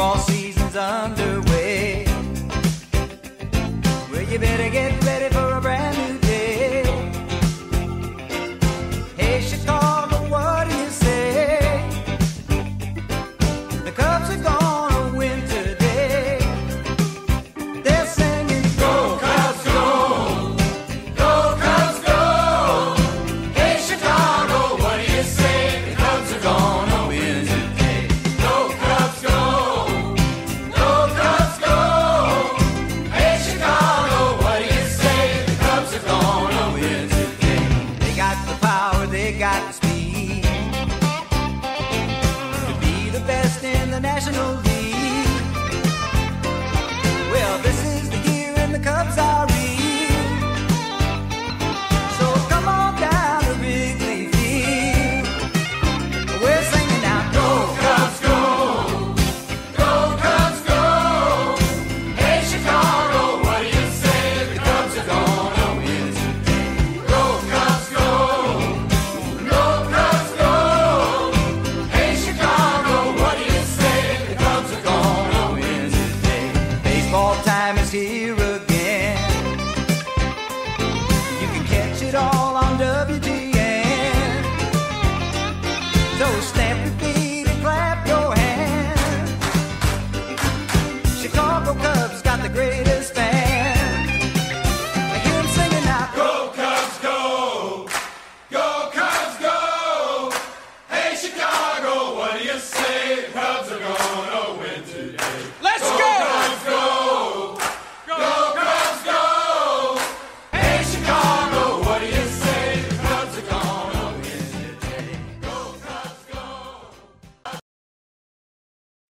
baseball season's underway. Well, you better get time is here.